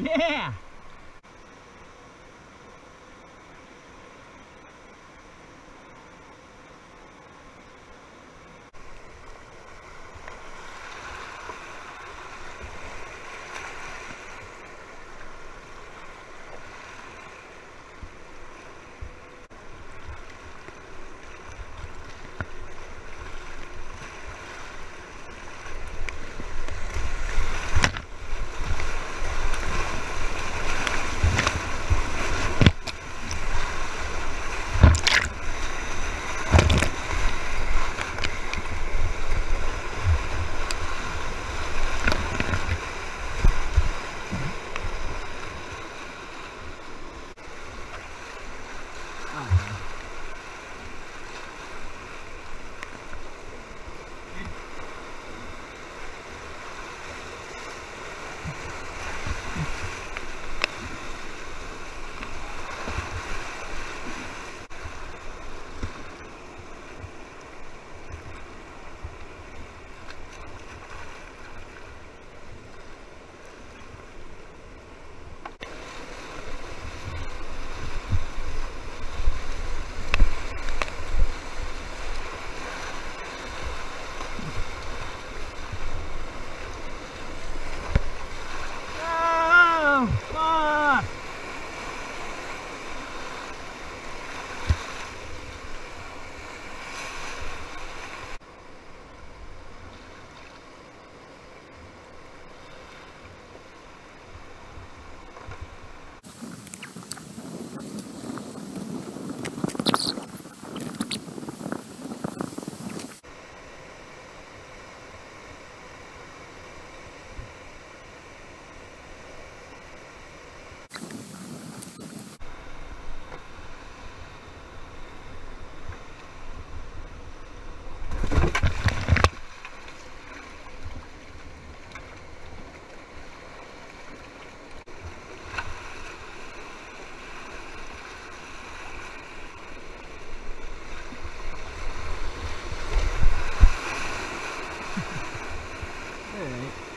Yeah. Alright.